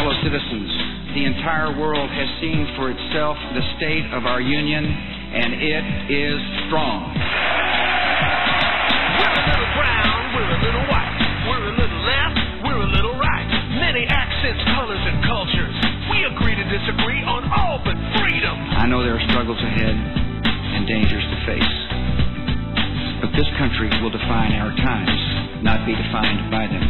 fellow citizens, the entire world has seen for itself the state of our union, and it is strong. We're a little brown, we're a little white, we're a little left, we're a little right. Many accents, colors, and cultures. We agree to disagree on all but freedom. I know there are struggles ahead and dangers to face. But this country will define our times, not be defined by them.